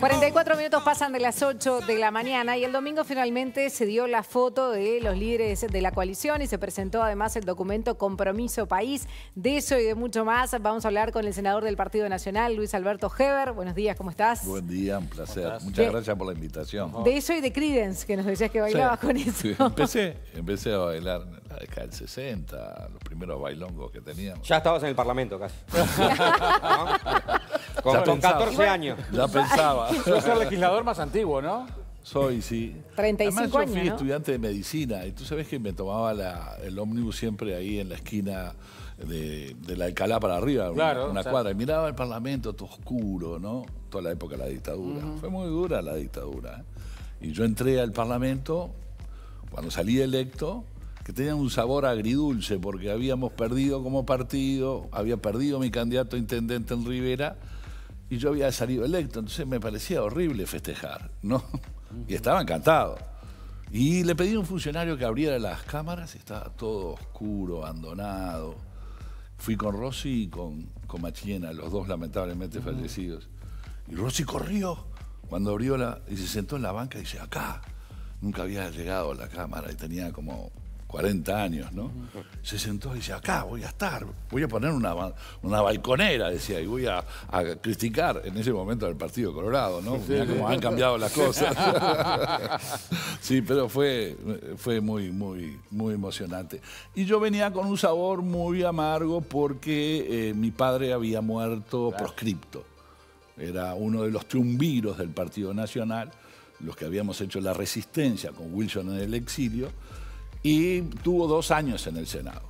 44 minutos pasan de las 8 de la mañana y el domingo finalmente se dio la foto de los líderes de la coalición y se presentó además el documento Compromiso País. De eso y de mucho más vamos a hablar con el senador del Partido Nacional, Luis Alberto Heber. Buenos días, ¿cómo estás? Buen día, un placer. Muchas gracias por la invitación. De eso y de Credence, que nos decías que bailabas con eso. empecé, empecé a bailar la década del 60, los primeros bailongos que teníamos. Ya estabas en el Parlamento casi. Con, 14 años. Ya pensaba. Yo soy el legislador más antiguo, ¿no? Soy, sí. 35 Además, yo años, fui ¿no? estudiante de medicina y tú sabes que me tomaba el ómnibus siempre ahí en la esquina de, de la Alcalá para arriba, Claro, una, una o sea- cuadra. Y miraba el Parlamento todo oscuro, ¿no? Toda la época de la dictadura. Fue muy dura la dictadura. ¿eh? Y yo entré al Parlamento cuando salí electo, que tenía un sabor agridulce porque habíamos perdido como partido, había perdido mi candidato a intendente en Rivera y yo había salido electo, entonces me parecía horrible festejar, ¿no? Y estaba encantado. Y le pedí a un funcionario que abriera las cámaras y estaba todo oscuro, abandonado. Fui con Rossi y con, con Machina, los dos lamentablemente fallecidos. Y Rossi corrió cuando abrió la... y se sentó en la banca y dice, acá. Nunca había llegado a la cámara y tenía como 40 años, ¿no? Se sentó y dice, acá voy a estar, voy a poner una, una balconera, decía, y voy a, a criticar en ese momento al Partido Colorado, ¿no? Mirá cómo han cambiado las cosas. sí, pero fue, fue muy, muy, muy emocionante. Y yo venía con un sabor muy amargo porque eh, mi padre había muerto proscripto. Era uno de los triunviros del Partido Nacional, los que habíamos hecho la resistencia con Wilson en el exilio, y tuvo dos años en el Senado.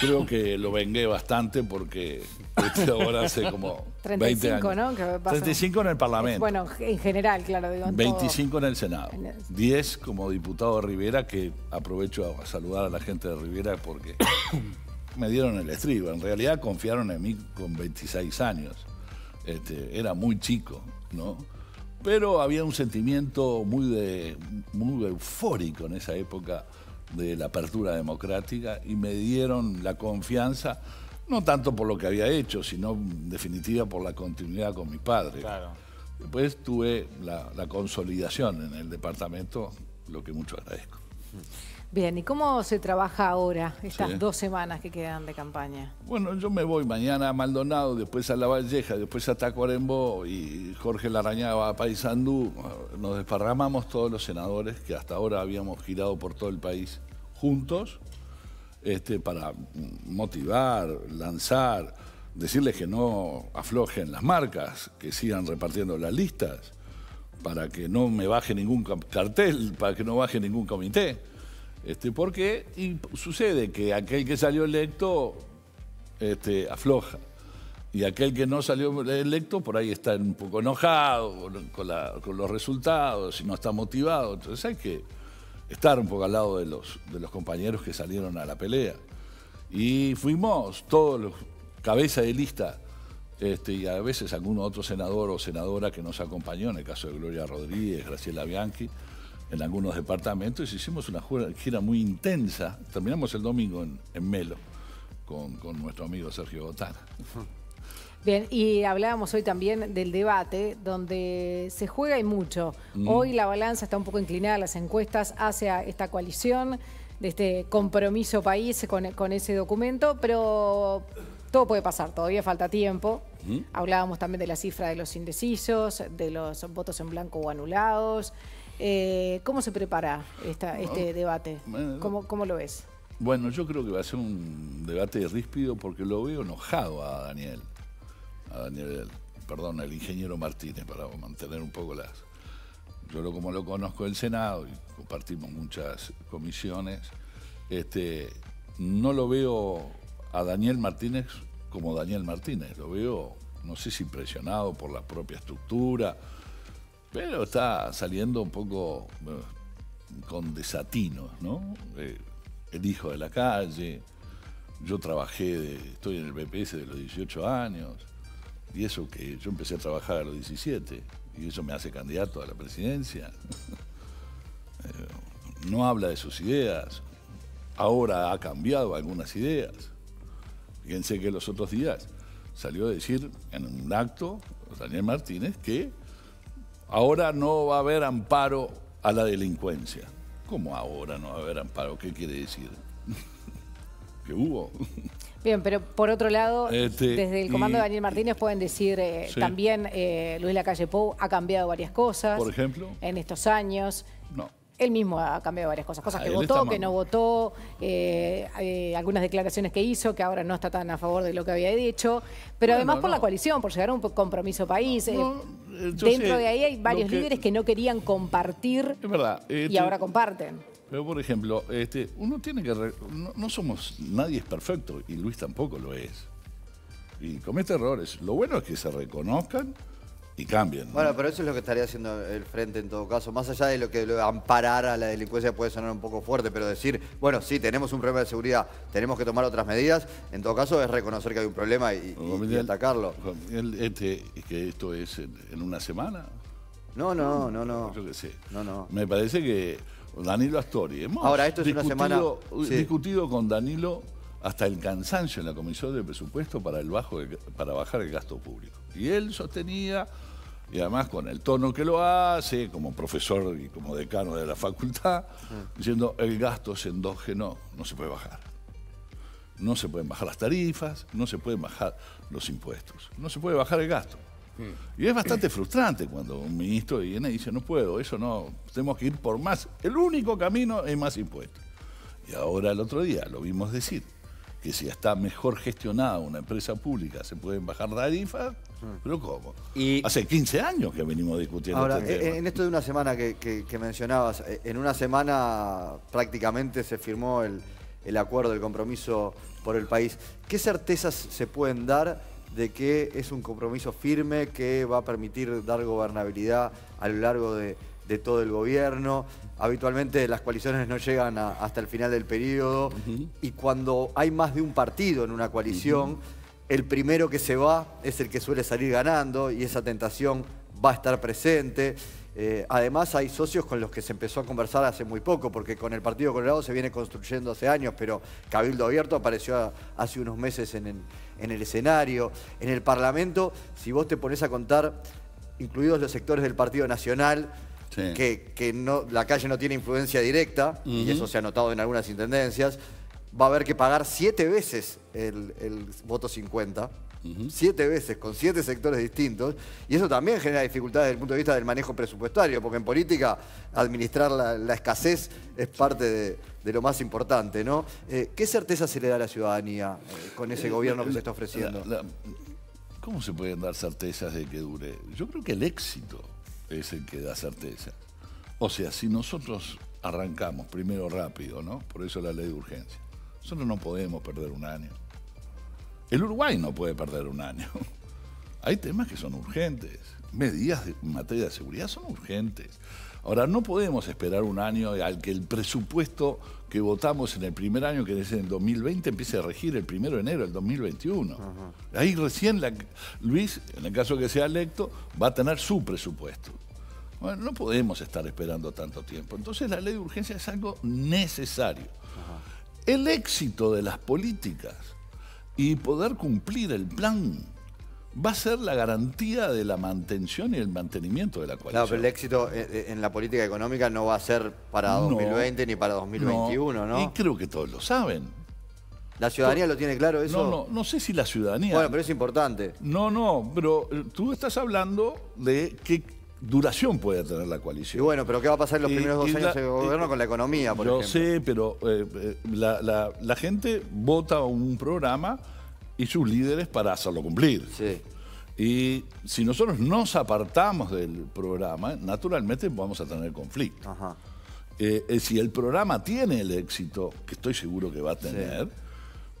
Creo que lo vengué bastante porque este, ahora hace como 20 35, años. ¿no? Que pasa- 35 en el Parlamento. Bueno, en general, claro, digo. en todo. 25 en el Senado. En el- 10 como diputado de Rivera, que aprovecho a saludar a la gente de Rivera porque me dieron el estribo. En realidad confiaron en mí con 26 años. Este, era muy chico, ¿no? Pero había un sentimiento muy, de, muy eufórico en esa época de la apertura democrática y me dieron la confianza, no tanto por lo que había hecho, sino en definitiva por la continuidad con mi padre. Claro. Después tuve la, la consolidación en el departamento, lo que mucho agradezco. Bien, ¿y cómo se trabaja ahora, estas Sí. dos semanas que quedan de campaña? Bueno, yo me voy mañana a Maldonado, después a La Valleja, después a Tacuarembó y Jorge Larañaga va a Paysandú. Nos desparramamos todos los senadores que hasta ahora habíamos girado por todo el país juntos este, para motivar, lanzar, decirles que no aflojen las marcas, que sigan repartiendo las listas, para que no me baje ningún ca- cartel, para que no baje ningún comité. Este, porque y sucede que aquel que salió electo este, afloja. Y aquel que no salió electo por ahí está un poco enojado con, la- con los resultados y no está motivado. Entonces hay que estar un poco al lado de los, de los compañeros que salieron a la pelea. Y fuimos todos los cabeza de lista este, y a veces algún otro senador o senadora que nos acompañó, en el caso de Gloria Rodríguez, Graciela Bianchi, en algunos departamentos, hicimos una gira muy intensa. Terminamos el domingo en, en Melo con, con nuestro amigo Sergio Botana. Bien, y hablábamos hoy también del debate, donde se juega y mucho. Hoy la balanza está un poco inclinada, las encuestas, hacia esta coalición, de este compromiso país con, con ese documento, pero todo puede pasar, todavía falta tiempo. Hablábamos también de la cifra de los indecisos, de los votos en blanco o anulados. Eh, ¿Cómo se prepara esta, este debate? ¿Cómo, ¿Cómo lo ves? Bueno, yo creo que va a ser un debate ríspido porque lo veo enojado a Daniel. A Daniel, perdón, al ingeniero Martínez, para mantener un poco las. Yo lo, como lo conozco del Senado y compartimos muchas comisiones, este, no lo veo a Daniel Martínez como Daniel Martínez, lo veo, no sé si presionado por la propia estructura, pero está saliendo un poco con desatinos, ¿no? Eh, el hijo de la calle, yo trabajé, de- estoy en el BPS de los 18 años, y eso que yo empecé a trabajar a los 17, y eso me hace candidato a la presidencia. Eh, no habla de sus ideas, ahora ha cambiado algunas ideas. Fíjense que los otros días salió a decir en un acto Daniel Martínez que ahora no va a haber amparo a la delincuencia. ¿Cómo ahora no va a haber amparo? ¿Qué quiere decir? ¿Que hubo? Bien, pero por otro lado, Este, desde el comando y- de Daniel Martínez pueden decir eh, Sí. también eh, Luis Lacalle Pou ha cambiado varias cosas. Por ejemplo. En estos años. No. Él mismo ha cambiado varias cosas, cosas Ah, que votó, que no votó, eh, eh, algunas declaraciones que hizo, que ahora no está tan a favor de lo que había dicho, pero Bueno, además por la coalición, por llegar a un compromiso país. eh, No, eh, dentro sé de ahí hay varios que- líderes que no querían compartir Es verdad. y este, ahora comparten. Pero por ejemplo, este, uno tiene que... no somos... Nadie es perfecto y Luis tampoco lo es. Y comete errores. Lo bueno es que se reconozcan y cambien. ¿no? Bueno, pero eso es lo que estaría haciendo el frente en todo caso. Más allá de lo que lo amparar a la delincuencia puede sonar un poco fuerte, pero decir, bueno, sí, tenemos un problema de seguridad, tenemos que tomar otras medidas, en todo caso es reconocer que hay un problema y, y- y atacarlo. Miguel, este, que esto es en, en una semana. No, no, no, no. Yo qué sé. No, no. Me parece que Danilo Astori. Hemos Ahora, esto es una semana- sí. discutido con Danilo hasta el cansancio en la comisión de presupuesto para, el bajo para bajar el gasto público. Y él sostenía, y además con el tono que lo hace, como profesor y como decano de la facultad, diciendo el gasto es endógeno, no se puede bajar. No se pueden bajar las tarifas, no se pueden bajar los impuestos, no se puede bajar el gasto. Y es bastante frustrante cuando un ministro viene y dice, no puedo, eso no, tenemos que ir por más. El único camino es más impuestos. Y ahora el otro día lo vimos decir, que si está mejor gestionada una empresa pública se pueden bajar tarifas, pero ¿cómo? Y- Hace 15 años que venimos discutiendo Ahora, este eh, tema. en esto de una semana que, que- que mencionabas, eh, en una semana prácticamente se firmó el, el acuerdo, el compromiso por el país. ¿Qué certezas se pueden dar de que es un compromiso firme que va a permitir dar gobernabilidad a lo largo de, de todo el gobierno? Habitualmente las coaliciones no llegan a- hasta el final del periodo y cuando hay más de un partido en una coalición, el primero que se va es el que suele salir ganando y esa tentación va a estar presente. Eh, además hay socios con los que se empezó a conversar hace muy poco, porque con el Partido Colorado se viene construyendo hace años, pero Cabildo Abierto apareció a- hace unos meses en el, en el escenario. En el Parlamento, si vos te pones a contar, incluidos los sectores del Partido Nacional, Sí. que, que no, la calle no tiene influencia directa, y eso se ha notado en algunas intendencias, va a haber que pagar siete veces el, el voto 50, siete veces, con siete sectores distintos, y eso también genera dificultades desde el punto de vista del manejo presupuestario, porque en política administrar la, la escasez es parte de, de lo más importante, ¿no? Eh, ¿Qué certeza se le da a la ciudadanía eh, con ese gobierno que se está ofreciendo? La- la- ¿Cómo se pueden dar certezas de que dure? Yo creo que el éxito es el que da certeza. O sea, si nosotros arrancamos primero rápido, ¿no? Por eso la ley de urgencia. Nosotros no podemos perder un año. El Uruguay no puede perder un año. Hay temas que son urgentes. Medidas de- en materia de seguridad son urgentes. Ahora, no podemos esperar un año al que el presupuesto que votamos en el primer año, que es en el 2020, empiece a regir el primero de enero del 2021. Ahí recién la- Luis, en el caso que sea electo, va a tener su presupuesto. Bueno, no podemos estar esperando tanto tiempo. Entonces la ley de urgencia es algo necesario. El éxito de las políticas y poder cumplir el plan va a ser la garantía de la mantención y el mantenimiento de la coalición. Claro, pero el éxito eh, eh, en la política económica no va a ser para No, 2020 ni para 2021, ¿no? Y creo que todos lo saben. ¿La ciudadanía lo tiene claro eso? No, no, no sé si la ciudadanía. Bueno, pero es importante. No, no, pero eh, tú estás hablando de qué duración puede tener la Y coalición. bueno, pero ¿qué va a pasar en los Y- primeros dos y años de gobierno y- con la economía, por Yo ejemplo? sé, pero eh, la, la- la gente vota un programa y sus líderes para hacerlo cumplir. Sí. Y si nosotros nos apartamos del programa, naturalmente vamos a tener conflicto. Ajá. Eh, eh, si el programa tiene el éxito, que estoy seguro que va a tener,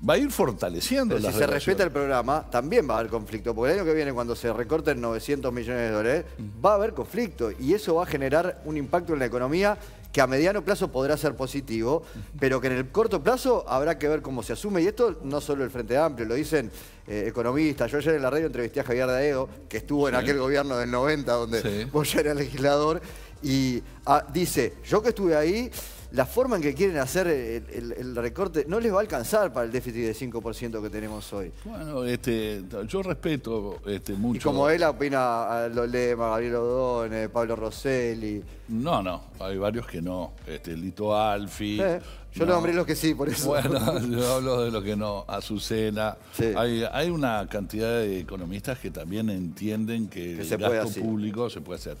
va a ir fortaleciendo Pero si las se respeta el programa, también va a haber conflicto. Porque el año que viene, cuando se recorten 900 millones de dólares, va a haber conflicto. Y eso va a generar un impacto en la economía que a mediano plazo podrá ser positivo, pero que en el corto plazo habrá que ver cómo se asume. Y esto no solo el Frente Amplio, lo dicen eh, economistas. Yo ayer en la radio entrevisté a Javier Daedo, que estuvo en aquel gobierno del 90, donde Sí. vos ya eras legislador, y ah, dice, yo que estuve ahí, la forma en que quieren hacer el, el- el recorte no les va a alcanzar para el déficit de 5% que tenemos hoy. Bueno, este, yo respeto este, mucho. Y como él opina a Lolema, Gabriel Odone, Pablo Rosselli. No, no, hay varios que no. Este, Lito Alfi. Eh, yo no. nombré los que sí, por eso. Bueno, yo hablo de lo que no. Azucena. Sí. Hay, hay una cantidad de economistas que también entienden que, Que el se gasto público se puede hacer.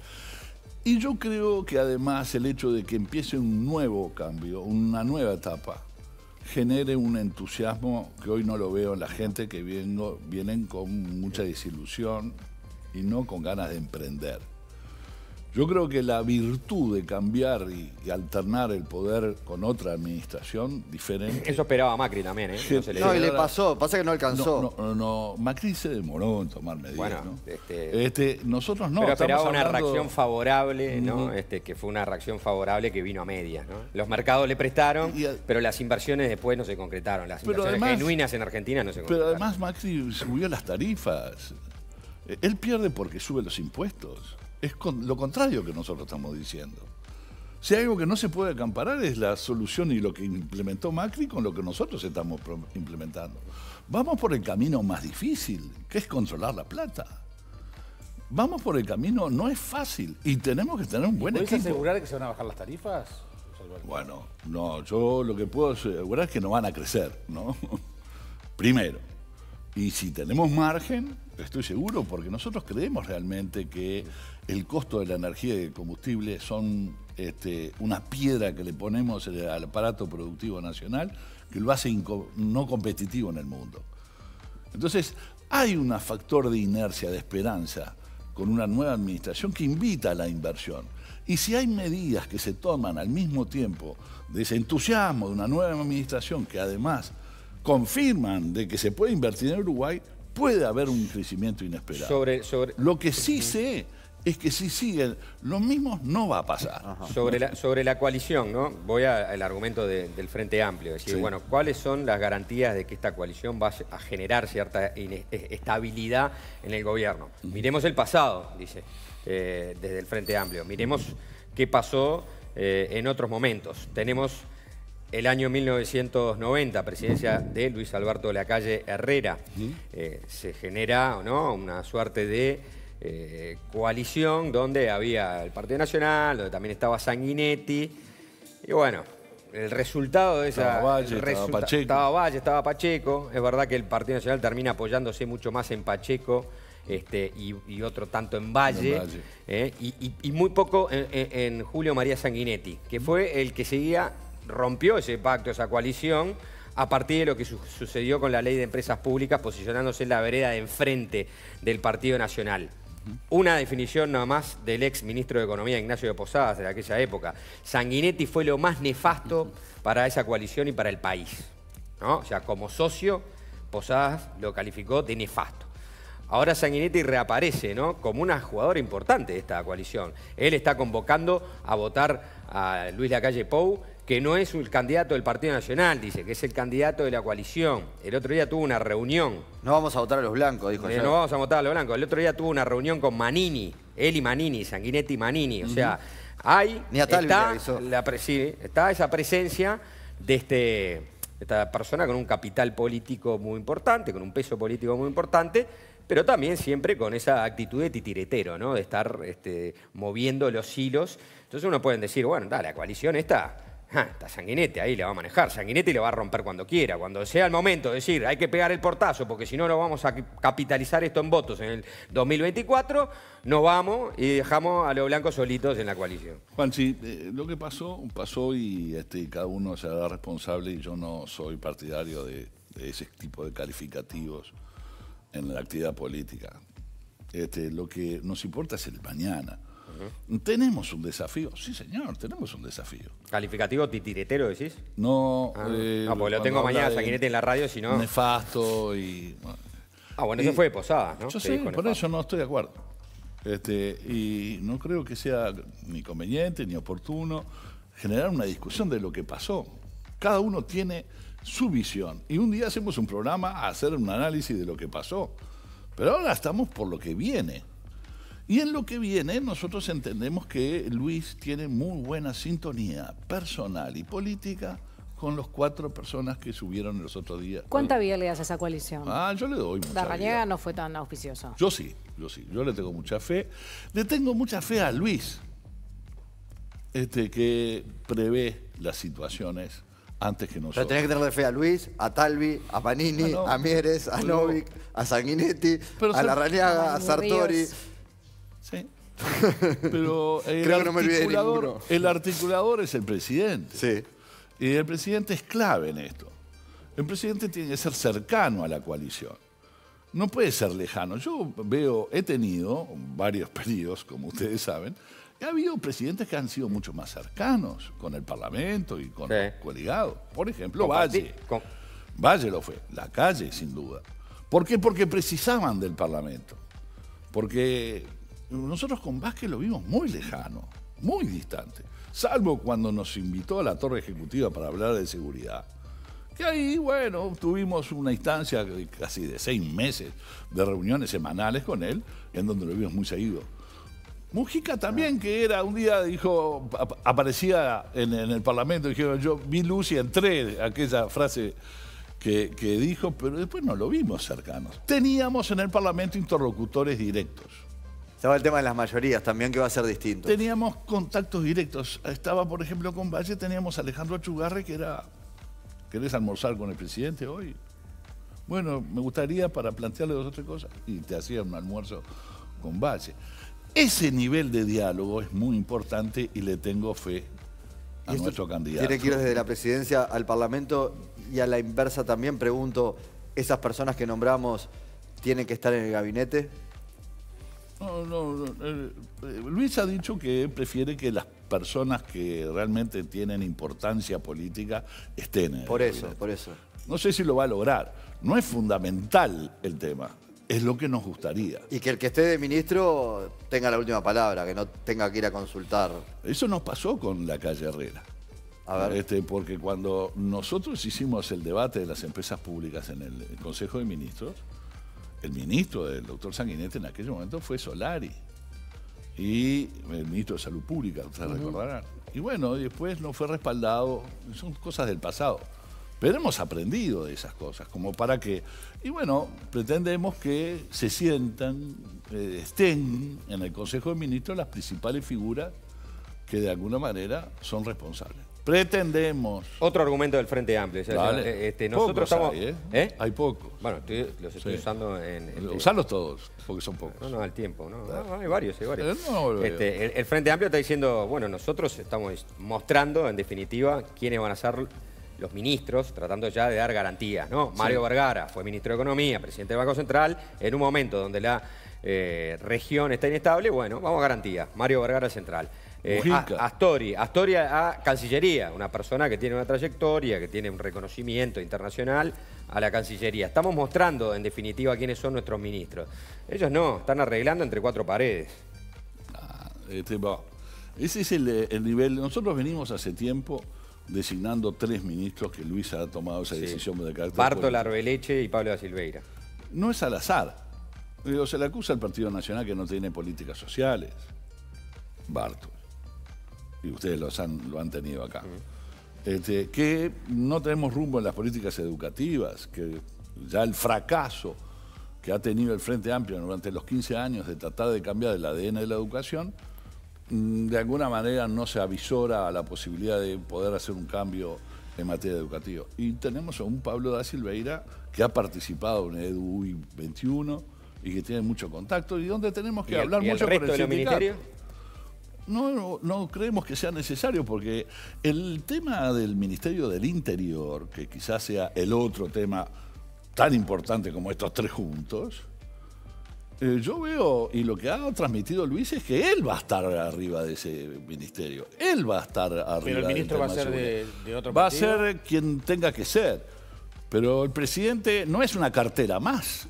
Y yo creo que además el hecho de que empiece un nuevo cambio, una nueva etapa, genere un entusiasmo que hoy no lo veo en la gente que vengo- vienen con mucha desilusión y no con ganas de emprender. Yo creo que la virtud de cambiar y, y alternar el poder con otra administración diferente. Eso esperaba Macri también, ¿eh? No se le No, y le pasó, pasa que no alcanzó. No, no, no, Macri se demoró en tomar medidas. Bueno, ¿no? este- Este, nosotros no. Pero esperaba una hablando- reacción favorable, ¿no? Este, que fue una reacción favorable que vino a medias, ¿no? Los mercados le prestaron, a- pero las inversiones después no se concretaron. Las Pero inversiones además- genuinas en Argentina no se Pero concretaron. además Macri subió las tarifas. Él pierde porque sube los impuestos. Es con- lo contrario que nosotros estamos diciendo. Si hay algo que no se puede comparar es la solución y lo que implementó Macri con lo que nosotros estamos implementando. Vamos por el camino más difícil, que es controlar la plata. Vamos por el camino, no es fácil y tenemos que tener un buen ¿Puedes equipo. asegurar que se van a bajar las tarifas? Bueno, no, yo lo que puedo asegurar es que no van a crecer, ¿no? Primero. Y si tenemos margen, estoy seguro, porque nosotros creemos realmente que el costo de la energía y el combustible son este, una piedra que le ponemos al aparato productivo nacional que lo hace no competitivo en el mundo. Entonces, hay un factor de inercia, de esperanza, con una nueva administración que invita a la inversión. Y si hay medidas que se toman al mismo tiempo de ese entusiasmo de una nueva administración que además confirman de que se puede invertir en Uruguay, puede haber un crecimiento inesperado. Sobre, sobre, Lo que sí sé es que si siguen los mismos no va a pasar. sobre, la, sobre la coalición, ¿no? Voy al argumento de- del Frente Amplio. Es decir, Sí. bueno, ¿cuáles son las garantías de que esta coalición va a generar cierta eh, estabilidad en el gobierno? Miremos el pasado, dice, eh, desde el Frente Amplio. Miremos qué pasó eh, en otros momentos. Tenemos el año 1990, presidencia de Luis Alberto de la Calle Herrera. Eh, se genera ¿no? una suerte de eh, coalición donde había el Partido Nacional, donde también estaba Sanguinetti. Y bueno, el resultado de esa. Estaba Valle, estaba Pacheco. Estaba Valle, estaba Pacheco. Es verdad que el Partido Nacional termina apoyándose mucho más en Pacheco. Este, y, y otro tanto en Valle, En Valle. ¿eh? y, y- y muy poco en, en- en Julio María Sanguinetti, que fue el que seguía, rompió ese pacto, esa coalición, a partir de lo que su- sucedió con la ley de empresas públicas, posicionándose en la vereda de enfrente del Partido Nacional. Una definición nada más del ex ministro de Economía Ignacio de Posadas de aquella época. Sanguinetti fue lo más nefasto para esa coalición y para el país. ¿no? O sea, como socio, Posadas lo calificó de nefasto. Ahora Sanguinetti reaparece ¿no? como una jugadora importante de esta coalición. Él está convocando a votar a Luis Lacalle Pou, que no es el candidato del Partido Nacional, dice, que es el candidato de la coalición. El otro día tuvo una reunión No vamos a votar a los blancos, dijo eh, ayer. no vamos a votar a los blancos. El otro día tuvo una reunión con Manini, él y Manini, Sanguinetti y Manini. O sea, hay. Ni a está, la sí, está esa presencia de este, esta persona con un capital político muy importante, con un peso político muy importante, pero también siempre con esa actitud de titiretero, ¿no? De estar este, moviendo los hilos. Entonces uno puede decir, bueno, da, la coalición está. Ah, está Sanguinetti, ahí le va a manejar. Sanguinetti le va a romper cuando quiera. Cuando sea el momento de decir, hay que pegar el portazo, porque si no, no vamos a capitalizar esto en votos en el 2024, nos vamos y dejamos a los blancos solitos en la coalición. Juanchi, eh, lo que pasó, pasó y este, cada uno se hará responsable y yo no soy partidario de, de ese tipo de calificativos en la actividad política. Este, lo que nos importa es el mañana. Tenemos un desafío, sí señor, tenemos un desafío. ¿Calificativo titiretero decís? No, Ah, eh, no, porque lo tengo mañana de Sanguinetti en la radio, si no. Nefasto y... bueno, Ah, bueno, Y- eso fue de Posadas, ¿no? Yo dijo por nefasto. eso no estoy de acuerdo. Este, y no creo que sea ni conveniente ni oportuno generar una discusión de lo que pasó. Cada uno tiene su visión. Y un día hacemos un programa a hacer un análisis de lo que pasó. Pero ahora estamos por lo que viene. Y en lo que viene, nosotros entendemos que Luis tiene muy buena sintonía personal y política con los cuatro personas que subieron los otros días. ¿Cuánta vía le das a esa coalición? Ah, yo le doy mucha Darrañaga vida. no fue tan auspicioso. Yo sí, yo sí, yo le tengo mucha fe. Le tengo mucha fe a Luis, este, que prevé las situaciones antes que Pero nosotros. tenés que tenerle fe a Luis, a Talvi, a Panini, Ah, no. a Mieres, a Pero- Novik, a Sanguinetti, Pero a Larrañaga, a Sartori. Ríos. Sí. Pero el, Creo que no me olvidé de articulador, ninguno. el articulador es el presidente. Sí. Y el presidente es clave en esto. El presidente tiene que ser cercano a la coalición. No puede ser lejano. Yo veo, he tenido varios periodos, como ustedes saben, y ha habido presidentes que han sido mucho más cercanos con el Parlamento y con Sí. los colegados. Por ejemplo, Valle. con- Valle lo fue, la calle sin duda. ¿Por qué? Porque precisaban del Parlamento. Porque nosotros con Vázquez lo vimos muy lejano, muy distante. Salvo cuando nos invitó a la torre ejecutiva para hablar de seguridad. Que ahí, bueno, tuvimos una instancia casi de seis meses de reuniones semanales con él, en donde lo vimos muy seguido. Mujica también, que era un día, dijo, ap- aparecía en, en el Parlamento, dijeron, yo vi luz y entré, aquella frase que, que dijo, pero después no lo vimos cercanos. Teníamos en el Parlamento interlocutores directos. Estaba el tema de las mayorías también, que va a ser distinto. Teníamos contactos directos. Estaba, por ejemplo, con Valle, teníamos a Alejandro Achugarre, que era, ¿querés almorzar con el presidente hoy? Bueno, me gustaría para plantearle dos o tres cosas. Y te hacía un almuerzo con Valle. Ese nivel de diálogo es muy importante y le tengo fe a nuestro candidato. Tiene que ir desde la presidencia al Parlamento y a la inversa también pregunto, ¿esas personas que nombramos tienen que estar en el gabinete? No, no, no, eh, eh, Luis ha dicho que prefiere que las personas que realmente tienen importancia política estén en el Por eso, gabinete. por eso. No sé si lo va a lograr. No es fundamental el tema. Es lo que nos gustaría. Y que el que esté de ministro tenga la última palabra, que no tenga que ir a consultar. Eso nos pasó con la calle Herrera. A ver. Este, porque cuando nosotros hicimos el debate de las empresas públicas en el Consejo de Ministros, el ministro del doctor Sanguinete en aquel momento fue Solari y el ministro de Salud Pública, ustedes recordarán. Y bueno, después no fue respaldado, son cosas del pasado. Pero hemos aprendido de esas cosas, como para que, y bueno, pretendemos que se sientan, eh, estén en el Consejo de Ministros las principales figuras que de alguna manera son responsables. Pretendemos. Otro argumento del Frente Amplio. o sea, Dale. este, nosotros estamos. hay, ¿eh? ¿Eh? Hay pocos. Bueno, estoy- los estoy Sí. usando en. en- Usarlos todos, porque son pocos. No, no, al tiempo, ¿no? No, hay varios, hay varios. Eh, no. Este, el, el Frente Amplio está diciendo, bueno, nosotros estamos mostrando, en definitiva, quiénes van a ser los ministros, tratando ya de dar garantías, ¿no? Mario Vergara fue ministro de Economía, presidente del Banco Central, en un momento donde la eh, región está inestable, bueno, vamos a garantía. Mario Vergara central. Eh, Astori, Astori a Cancillería, una persona que tiene una trayectoria, que tiene un reconocimiento internacional a la Cancillería. Estamos mostrando, en definitiva, quiénes son nuestros ministros. Ellos no, están arreglando entre cuatro paredes. Este, va. Ese es el, el nivel. Nosotros venimos hace tiempo designando tres ministros que Luis ha tomado esa Sí. decisión de carácter Barto, político. Arbeleche y Pablo da Silveira. No es al azar. Digo, se le acusa al Partido Nacional que no tiene políticas sociales. Barto. Y ustedes los han, lo han tenido acá. Este, que no tenemos rumbo en las políticas educativas, que ya el fracaso que ha tenido el Frente Amplio durante los 15 años de tratar de cambiar el ADN de la educación, mm, de alguna manera no se avisora a la posibilidad de poder hacer un cambio en materia educativa. Y tenemos a un Pablo da Silveira que ha participado en EDUI 21 y que tiene mucho contacto y donde tenemos que ¿Y el- hablar y el mucho resto con el de los ministerios? No, no, no creemos que sea necesario porque el tema del Ministerio del Interior, que quizás sea el otro tema tan importante como estos tres juntos, eh, yo veo, y lo que ha transmitido Luis es que él va a estar arriba de ese ministerio. Él va a estar arriba Pero el ministro va a ser de- otro Va partido. a ser quien tenga que ser. Pero el presidente no es una cartera más.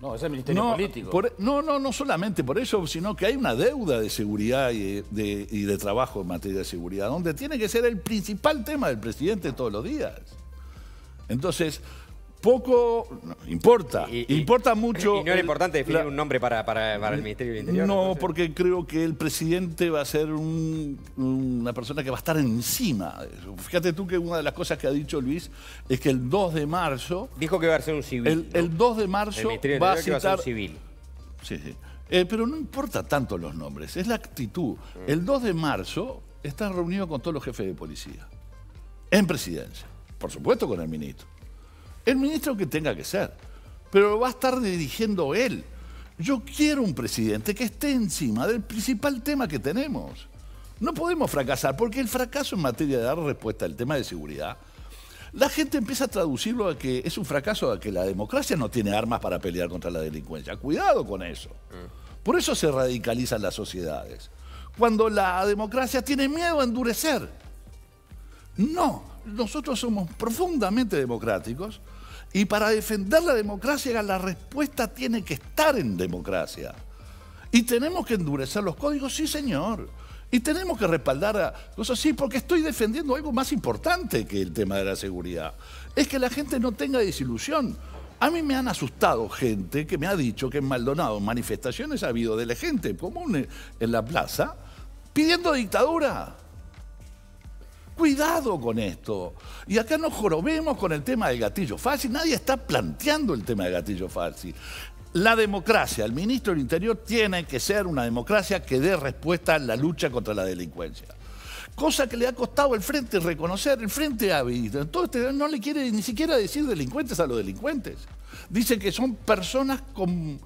No, es el ministerio No, político. por- no, no, no solamente por eso, sino que hay una deuda de seguridad y de, y de trabajo en materia de seguridad, donde tiene que ser el principal tema del presidente todos los días. Entonces, Poco, importa, Y- y- importa mucho. ¿Y no era el- importante definir la- un nombre para, para- para el Ministerio del Interior? No, entonces? porque creo que el presidente va a ser un- una persona que va a estar encima. de eso. Fíjate tú que una de las cosas que ha dicho Luis es que el 2 de marzo, Dijo que iba a ser un civil. el, ¿no? el 2 de El marzo del va a Interior que a ser citar... un civil. Sí, sí. Eh, pero no importa tanto los nombres, es la actitud. El 2 de marzo está reunido con todos los jefes de policía, en presidencia, por supuesto con el ministro. El ministro que tenga que ser, pero lo va a estar dirigiendo él. Yo quiero un presidente que esté encima del principal tema que tenemos. No podemos fracasar, porque el fracaso en materia de dar respuesta al tema de seguridad, la gente empieza a traducirlo a que es un fracaso a que la democracia no tiene armas para pelear contra la delincuencia. Cuidado con eso. Por eso se radicalizan las sociedades. Cuando la democracia tiene miedo a endurecer. No, nosotros somos profundamente democráticos y para defender la democracia la respuesta tiene que estar en democracia. Y tenemos que endurecer los códigos, sí señor. Y tenemos que respaldar cosas así, porque estoy defendiendo algo más importante que el tema de la seguridad. Es que la gente no tenga desilusión. A mí me han asustado gente que me ha dicho que en Maldonado manifestaciones ha habido de la gente común en la plaza pidiendo dictadura. Cuidado con esto. Y acá nos jorobemos con el tema del gatillo fácil. Nadie está planteando el tema del gatillo fácil. La democracia, el ministro del Interior tiene que ser una democracia que dé respuesta a la lucha contra la delincuencia. Cosa que le ha costado el frente reconocer. El frente ha. Entonces no le quiere ni siquiera decir delincuentes a los delincuentes. Dice que son personas con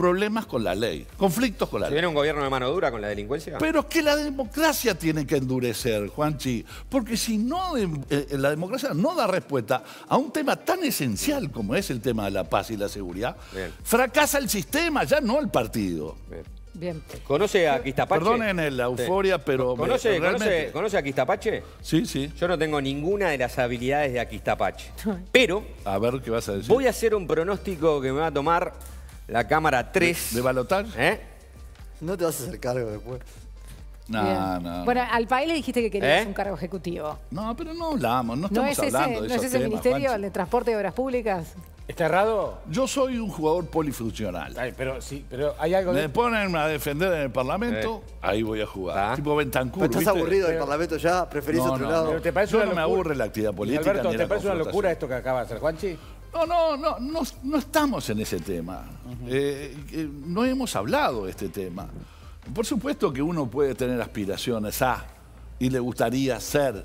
problemas con la ley, conflictos con la ¿Se ley. viene un gobierno de mano dura con la delincuencia? Pero es que la democracia tiene que endurecer, Juanchi, porque si no, eh, eh, la democracia no da respuesta a un tema tan esencial como es el tema de la paz y la seguridad, Bien. fracasa el sistema, ya no el partido. Bien. Bien. ¿Conoce a Quistapache? Perdonen la euforia, pero ¿Conoce, realmente- conoce, ¿Conoce a Quistapache? Sí, sí. Yo no tengo ninguna de las habilidades de Aquistapache. Pero A ver qué vas a decir. voy a hacer un pronóstico que me va a tomar la cámara 3. ¿De balotar? ¿Eh? No te vas a hacer cargo después. No, Bien. no. Bueno, al país le dijiste que querías ¿Eh? un cargo ejecutivo. No, pero no hablamos, no ¿No estamos es ese, hablando de ¿no esos es ese temas, ministerio, Juanchi. el de Transporte y Obras Públicas? ¿Está errado? Yo soy un jugador polifuncional. Ay, pero sí, pero hay algo Me de... ponen a defender en el Parlamento, ahí voy a jugar. Ah. Tipo Bentancur, estás ¿viste? aburrido del Pero- Parlamento ya, preferís No, otro no, lado. Pero te parece Yo una no me aburre la actividad política Alberto, ni ¿te la parece una locura esto que acaba de hacer Juanchi? No, no, no, no, no estamos en ese tema. Eh, eh, no hemos hablado de este tema. Por supuesto que uno puede tener aspiraciones a y le gustaría ser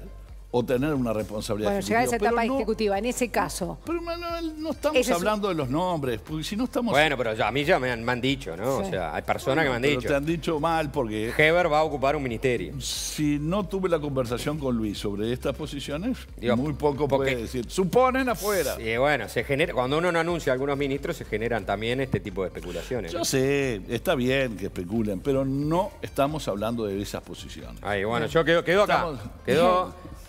o tener una responsabilidad Bueno, llegar a esa ejecutiva, etapa pero no- ejecutiva, en ese caso. Pero Manuel, no estamos Ese es un- hablando de los nombres, porque si no estamos... Bueno, pero ya, a mí ya me han, me han dicho, ¿no? Sí. O sea, hay personas que me han pero dicho. te han dicho mal porque Heber va a ocupar un ministerio. si no tuve la conversación con Luis sobre estas posiciones, Digo, muy poco porque- puede decir. Suponen afuera. Y bueno, se genera, cuando uno no anuncia a algunos ministros, se generan también este tipo de especulaciones. ¿no? Yo sé, está bien que especulen, pero no estamos hablando de esas posiciones. Ahí, bueno, yo quedo, quedo acá. Estamos- Quedó.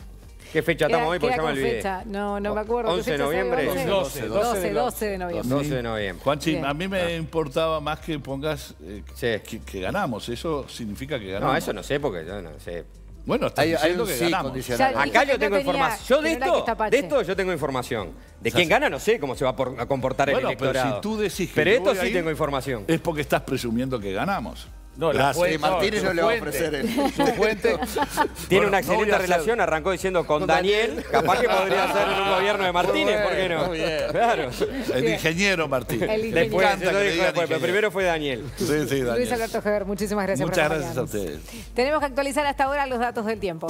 ¿Qué fecha estamos hoy? Porque ya me olvidé. fecha. No, no me acuerdo. ¿Qué 11 de noviembre. 11? 12, 12, 12 de noviembre. 12 de noviembre. Juanchi, Bien. a mí me importaba más que pongas eh, Sí. que, que ganamos. Eso significa que ganamos. No, eso no sé porque yo no sé. Bueno, hay diciendo un que sí ganamos. Acá yo tengo información. Yo de esto, de esto yo tengo información. De quién gana no sé cómo se va a por- a comportar el Bueno, pero electorado. si tú decís que Pero esto sí ir, tengo información. Es porque estás presumiendo que ganamos. No, la Gracias. fuente- Sí, Martínez no, le va a ofrecer el... Su fuente... Tiene Bueno, una excelente relación, arrancó diciendo con, Con Daniel, Daniel. capaz que podría ser en un gobierno de Martínez, ¿por qué no? muy bien. Claro. El ingeniero Martín. El ingeniero. Después, que digan después, pero ingeniero. primero fue Daniel. Sí, sí, Daniel. Luis Alberto Heber, muchísimas gracias Muchas por gracias a ustedes. Tenemos que actualizar hasta ahora los datos del tiempo.